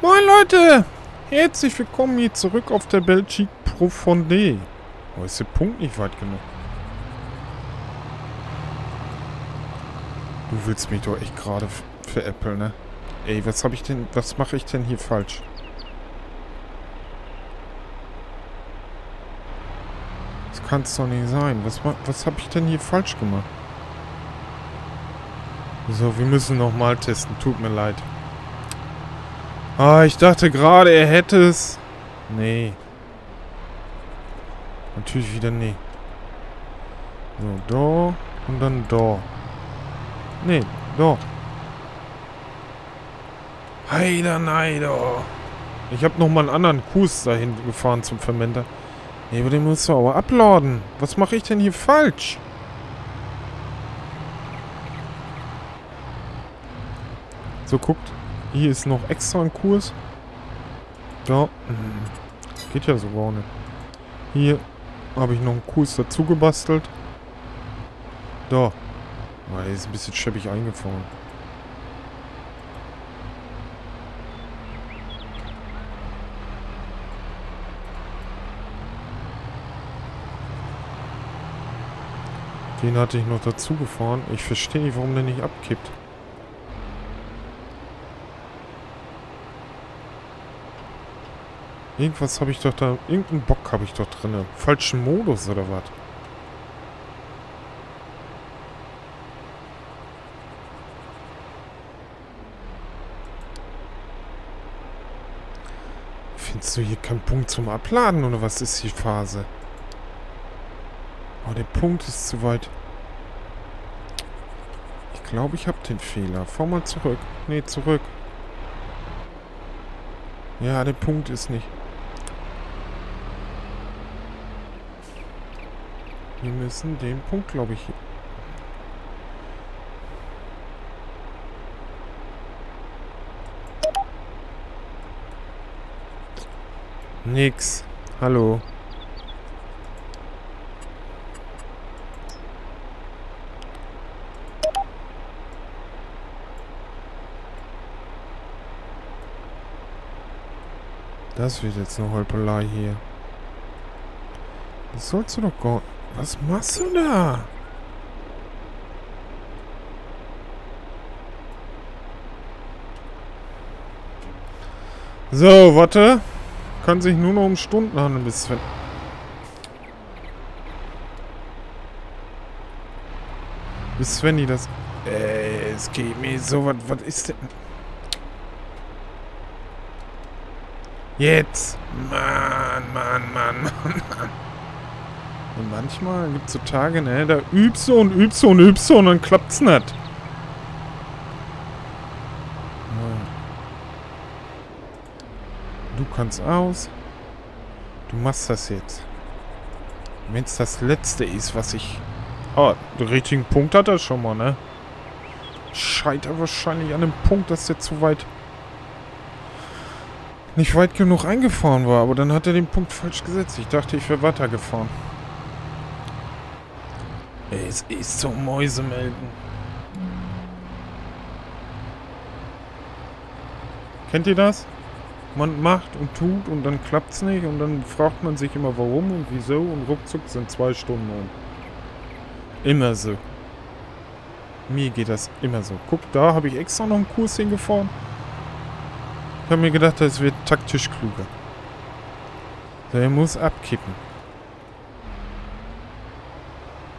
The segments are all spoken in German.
Moin Leute! Herzlich willkommen hier zurück auf der Belgique Profonde. Oh, ist der Punkt nicht weit genug? Du willst mich doch echt gerade veräppeln, ne? Ey, was habe ich denn, was mache ich denn hier falsch? Das kann es doch nicht sein. Was, was habe ich denn hier falsch gemacht? So, wir müssen nochmal testen. Tut mir leid. Ah, ich dachte gerade, er hätte es. Nee. Natürlich wieder nee. So, da und dann da. Nee, da. Heider Neider. Ich habe nochmal einen anderen Kurs dahin gefahren zum Fermenter. Nee, aber den musst du aber abladen. Was mache ich denn hier falsch? So, guckt. Hier ist noch extra ein Kurs. Da. Hm, geht ja so gar nicht. Hier habe ich noch einen Kurs dazu gebastelt. Da. Ah, der ist ein bisschen scheppig eingefahren. Den hatte ich noch dazu gefahren. Ich verstehe nicht, warum der nicht abkippt. Irgendwas habe ich doch da... Irgendeinen Bock habe ich doch drin. Falschen Modus oder was? Findest du hier keinen Punkt zum Abladen oder was ist die Phase? Oh, der Punkt ist zu weit. Ich glaube, ich habe den Fehler. Fahr mal zurück. Nee, zurück. Ja, der Punkt ist nicht. Wir müssen den Punkt, glaube ich... Nix. Hallo. Das wird jetzt eine Holpelei hier. Das sollst du doch gar... Was machst du da? So, warte. Kann sich nur noch um Stunden handeln bis Sven. Bis Svenny das... Ey, es geht mir so... Was, was ist denn... Jetzt! Mann, Mann, Mann, Mann, Mann. Und manchmal gibt es so Tage, ne, da übst du und übst du und übst du und dann klappt's nicht. Du kannst aus. Du machst das jetzt. Wenn es das letzte ist, was ich... Oh, den richtigen Punkt hat er schon mal, ne? Scheitert wahrscheinlich an dem Punkt, dass der zu weit... Nicht weit genug eingefahren war, aber dann hat er den Punkt falsch gesetzt. Ich dachte, ich wäre weitergefahren. Es ist zum Mäusemelden. Kennt ihr das? Man macht und tut und dann klappt es nicht und dann fragt man sich immer warum und wieso und ruckzuck sind zwei Stunden um. Immer so. Mir geht das immer so. Guck, da habe ich extra noch einen Kurs hingefahren. Ich habe mir gedacht, das wird taktisch kluger. Der muss abkippen.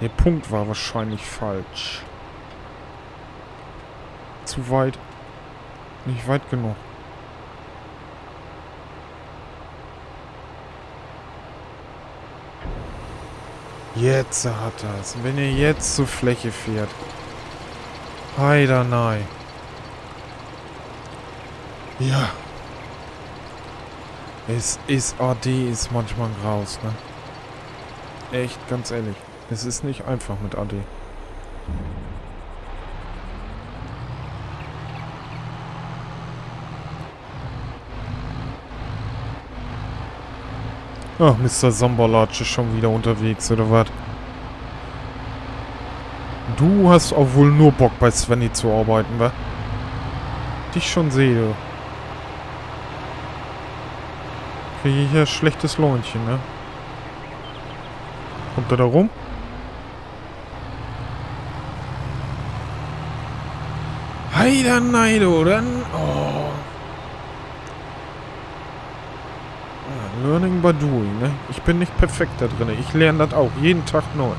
Der Punkt war wahrscheinlich falsch. Zu weit. Nicht weit genug. Jetzt hat er es. Wenn er jetzt zur Fläche fährt. Heider nein. Ja. Es ist AD ist manchmal ein Graus, ne? Echt, ganz ehrlich. Es ist nicht einfach mit AD. Ach, Mr. Somberlatsch ist schon wieder unterwegs, oder was? Du hast auch wohl nur Bock, bei Svenny zu arbeiten, wa? Dich schon sehe. Kriege ich hier schlechtes Lohnchen, ne? Kommt er da rum? Heider Neido, dann... Oh. Ja, learning by doing, ne? Ich bin nicht perfekt da drin. Ich lerne das auch. Jeden Tag neu.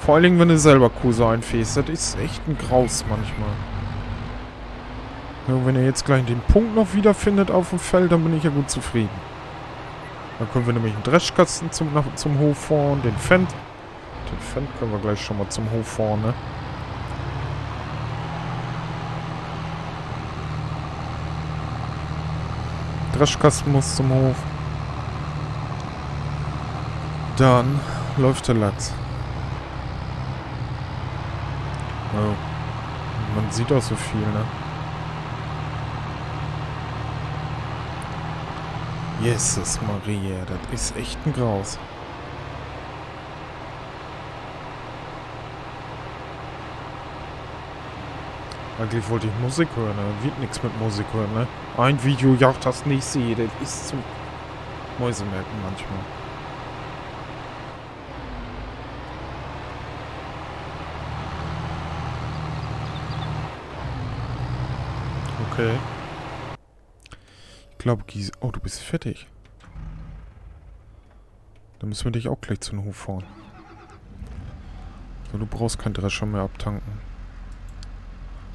Vor allen Dingen, wenn du selber Kurse einfährst. Das ist echt ein Graus manchmal. Ja, wenn er jetzt gleich den Punkt noch wiederfindet auf dem Feld, dann bin ich ja gut zufrieden. Dann können wir nämlich einen Dreschkasten zum, nach, zum Hof fahren, den Fendt. Den Fendt können wir gleich schon mal zum Hof fahren, ne? Dreschkasten muss zum Hof. Dann läuft der Latz. Oh. Man sieht auch so viel, ne? Jesus Maria, das ist echt ein Graus. Eigentlich wollte ich Musik hören, ne? Wird nichts mit Musik hören, ne? Ein Video jagt das nicht sehe, das ist zum Mäusemerken manchmal. Okay. Ich glaube, Gies... Oh, du bist fertig. Dann müssen wir dich auch gleich zu den Hof fahren. So, du brauchst kein Drescher mehr abtanken.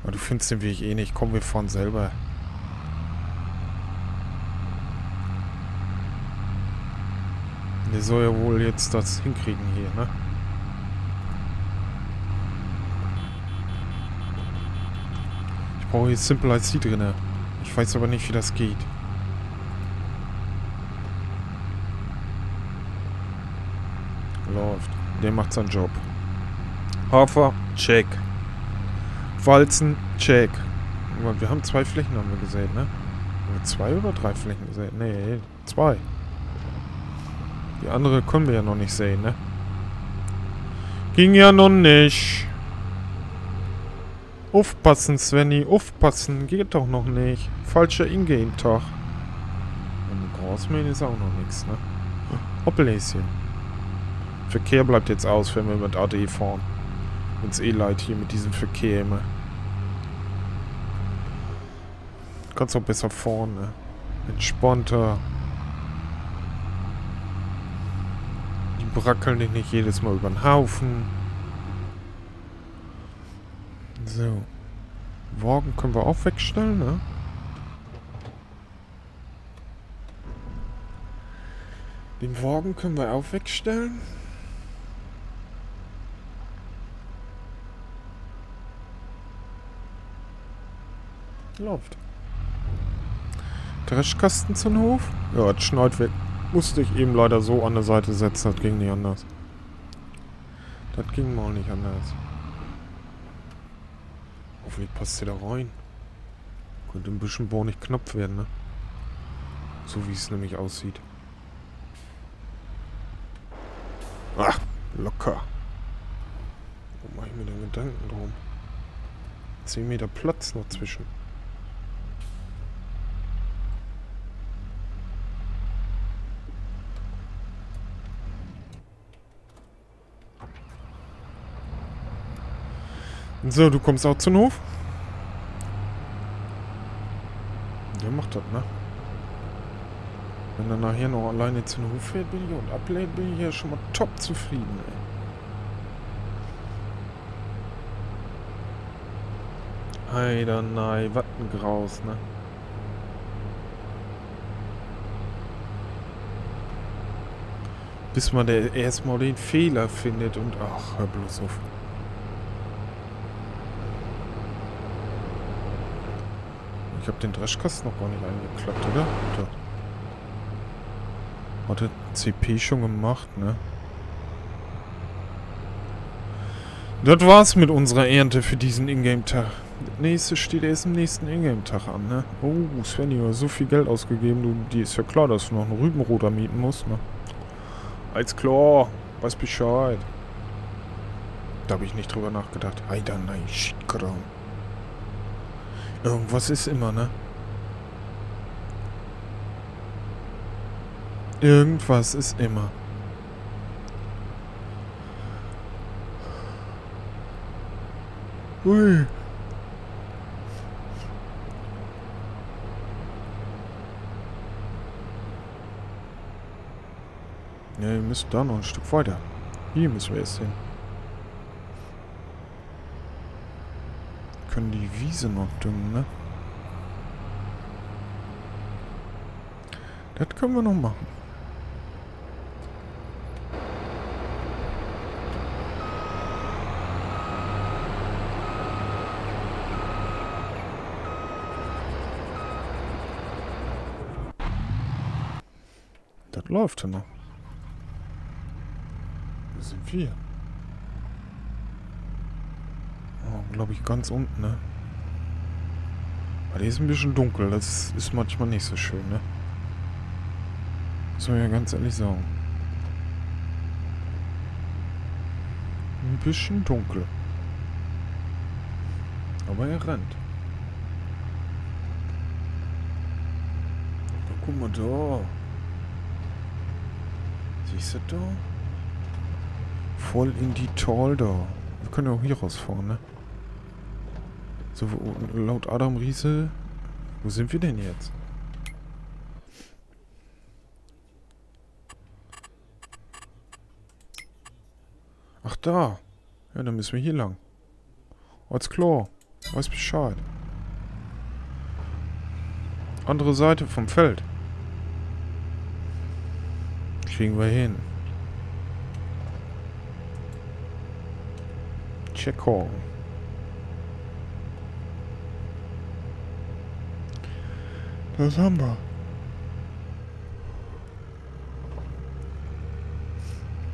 Aber du findest den Weg eh nicht. Komm, wir fahren selber. Der soll ja wohl jetzt das hinkriegen hier, ne? Ich brauche jetzt Simple IC drin. Ich weiß aber nicht, wie das geht. Läuft. Der macht seinen Job. Hafer, check. Walzen, check. Wir haben zwei Flächen, haben wir gesehen, ne? Haben wir zwei oder drei Flächen gesehen? Nee, zwei. Die andere können wir ja noch nicht sehen, ne? Ging ja noch nicht. Aufpassen, Svenny, aufpassen. Geht doch noch nicht. Falscher Ingame-Tag. Und Großmähen ist auch noch nichts, ne? Hoppelhäschen. Verkehr bleibt jetzt aus, wenn wir mit AD fahren. Uns eh leid hier mit diesem Verkehr immer. Kannst auch besser vorne. Entspannter. Die brackeln dich nicht jedes Mal über den Haufen. So. Wagen können wir auch wegstellen, ne? Den Wagen können wir auch wegstellen. Läuft. Dreschkasten zum Hof? Ja, das schneit weg. Musste ich eben leider so an der Seite setzen, das ging nicht anders. Das ging mal nicht anders. Hoffentlich passt sie da rein. Könnte ein bisschen Bohr nicht knapp werden, ne? So wie es nämlich aussieht. Ach, locker. Wo mache ich mir denn Gedanken drum? 10 Meter Platz noch zwischen. So, du kommst auch zum Hof? Der macht das, ne? Wenn er nachher noch alleine zum Hof fährt bin ich und ablädt, bin ich ja schon mal top zufrieden, ey. Heider, nein, was ein Graus, ne? Bis man der erstmal den Fehler findet und ach, hör bloß auf. Ich habe den Dreschkasten noch gar nicht eingeklappt, oder? Da. Hat der CP schon gemacht, ne? Das war's mit unserer Ernte für diesen Ingame-Tag. Der nächste steht erst im nächsten Ingame-Tag an, ne? Oh, Svenny, du hast so viel Geld ausgegeben. Du, die ist ja klar, dass du noch einen Rübenroder mieten musst, ne? Als klar. Weiß Bescheid. Da habe ich nicht drüber nachgedacht. Shit, Kram. Irgendwas ist immer, ne? Irgendwas ist immer. Ui. Ja, wir müssen da noch ein Stück weiter. Hier müssen wir jetzt hin. Können die Wiese noch düngen, ne? Das können wir noch machen. Das läuft ja noch. Wo sind wir? Oh, glaube ich ganz unten, ne? Aber die ist ein bisschen dunkel. Das ist manchmal nicht so schön, ne? Muss man ja ganz ehrlich sagen. Ein bisschen dunkel. Aber er rennt. Da, guck mal da. Siehst du da? Voll in die Tal da. Wir können ja auch hier rausfahren, ne? So, laut Adam Riese. Wo sind wir denn jetzt? Ach da. Ja, dann müssen wir hier lang. Klar. Weiß Bescheid. Andere Seite vom Feld. Kriegen wir hin. Checkhorn. Das haben wir.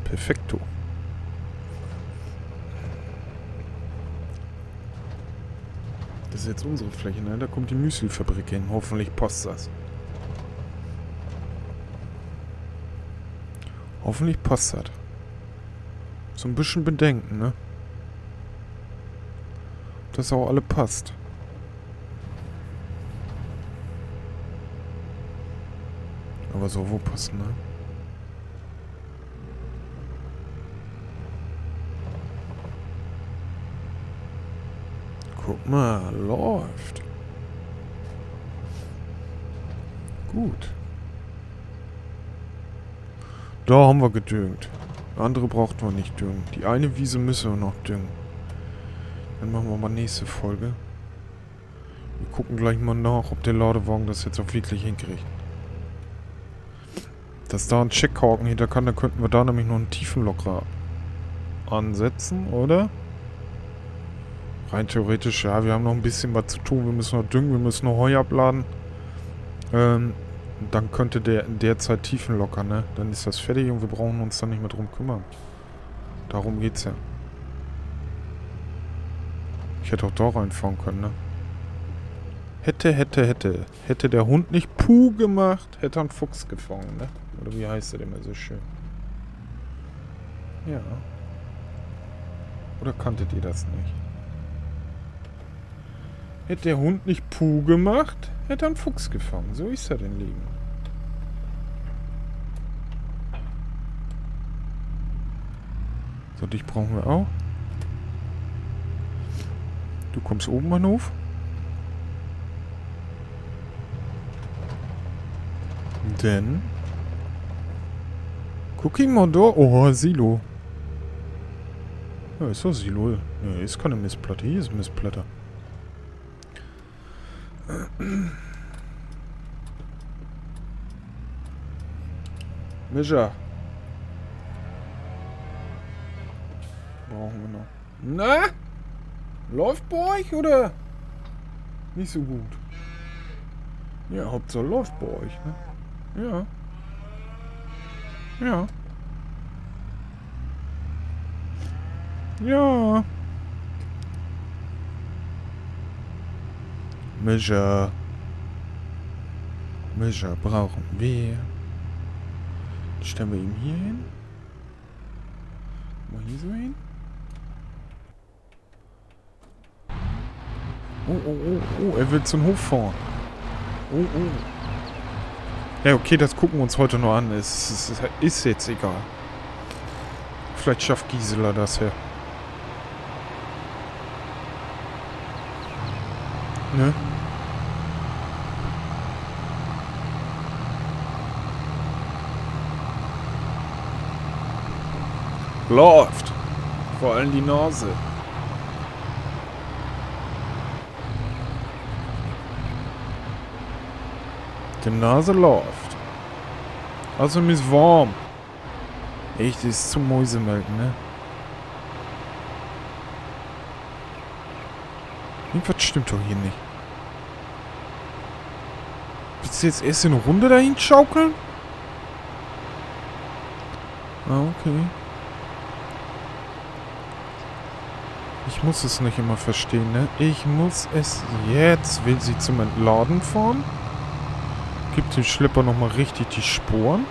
Perfekto. Das ist jetzt unsere Fläche, ne? Da kommt die Müsli-Fabrik hin. Hoffentlich passt das. Hoffentlich passt das. So ein bisschen bedenken, ne? Dass auch alle passt. Aber so wo passt, ne? Guck mal, läuft. Gut. Da haben wir gedüngt. Andere braucht man nicht düngen. Die eine Wiese müssen wir noch düngen. Dann machen wir mal nächste Folge. Wir gucken gleich mal nach, ob der Ladewagen das jetzt auch wirklich hinkriegt. Dass da ein Checkhaken hinter kann, dann könnten wir da nämlich noch einen Tiefenlockerer ansetzen, oder? Rein theoretisch, ja, wir haben noch ein bisschen was zu tun. Wir müssen noch düngen, wir müssen noch Heu abladen. Ähm, dann könnte der in der Zeit Tiefen lockern, ne? Dann ist das fertig und wir brauchen uns dann nicht mehr drum kümmern. Darum geht's ja. Ich hätte auch da reinfahren können, ne? Hätte, hätte, hätte. Hätte der Hund nicht Puh gemacht, hätte er einen Fuchs gefangen, ne? Oder wie heißt der denn immer so schön? Ja. Oder kanntet ihr das nicht? Hätte der Hund nicht Puh gemacht, hätte er einen Fuchs gefangen. So ist er denn Leben. So, dich brauchen wir auch. Du kommst oben an Hof. Denn... Mal da. Oh, Silo. Ja, ist doch Silo. Ja, ist keine Mistplatte. Hier ist Mistplatte. Mischer. Brauchen wir noch. Na? Läuft bei euch oder? Nicht so gut. Ja, Hauptsache läuft bei euch, ne? Ja. Ja. Ja. Mischer. Mischer brauchen wir. Stellen wir ihn hier hin. Mal hier so hin. Oh, oh, oh, oh, er will zum Hof fahren. Oh, oh. Ja, okay, das gucken wir uns heute noch an. Es ist, ist jetzt egal. Vielleicht schafft Gisela das her. Ne? Läuft. Vor allem die Nase. Die Nase läuft. Also mir ist warm. Echt, ist zum Mäusemelken, ne? Irgendwas stimmt doch hier nicht. Willst du jetzt erst eine Runde dahin schaukeln? Ah, okay. Ich muss es nicht immer verstehen, ne? Ich muss es... Jetzt will sie zum Entladen fahren. Gibt dem Schlepper nochmal richtig die Sporen.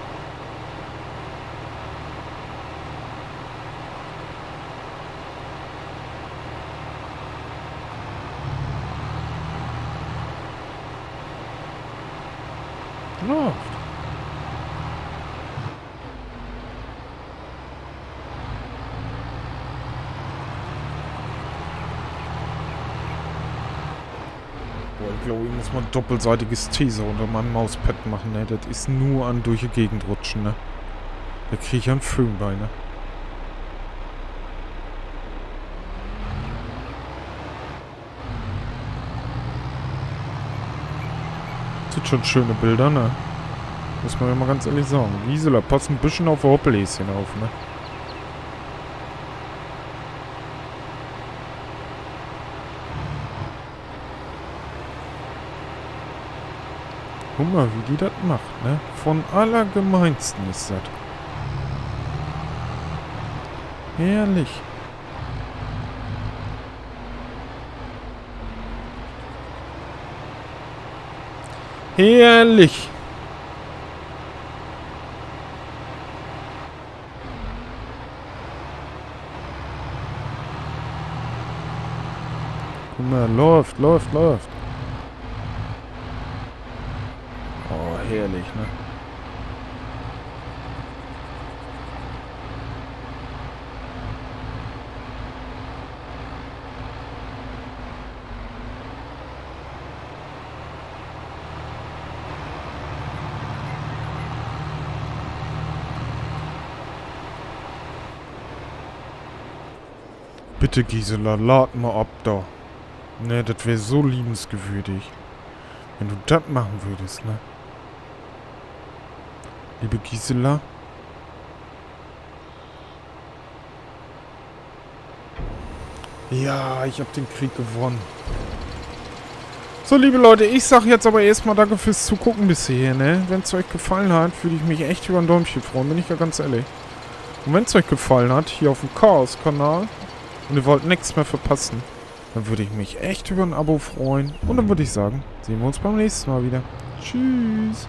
Läuft. Glaube, ich muss mal doppelseitiges Teaser unter meinem Mauspad machen, ne? Das ist nur an durch die Gegend rutschen, ne? Da kriege ich ja einen Föhn bei, ne? Sind schon schöne Bilder, ne? Muss man ja mal ganz ehrlich sagen. Gisela, pass ein bisschen auf Hoppelhäschen auf, ne? Guck mal, wie die das macht, ne? Von allergemeinsten ist das. Herrlich. Herrlich. Guck mal, läuft, läuft, läuft. Oh, herrlich, ne? Bitte, Gisela, lad mal ab da. Ne, das wäre so liebensgewürdig. Wenn du das machen würdest, ne? Liebe Gisela. Ja, ich habe den Krieg gewonnen. So, liebe Leute, ich sag jetzt aber erstmal danke fürs Zugucken bisher, ne? Wenn es euch gefallen hat, würde ich mich echt über ein Däumchen freuen, bin ich ja ganz ehrlich. Und wenn es euch gefallen hat, hier auf dem Chaos-Kanal, und ihr wollt nichts mehr verpassen, dann würde ich mich echt über ein Abo freuen. Und dann würde ich sagen, sehen wir uns beim nächsten Mal wieder. Tschüss.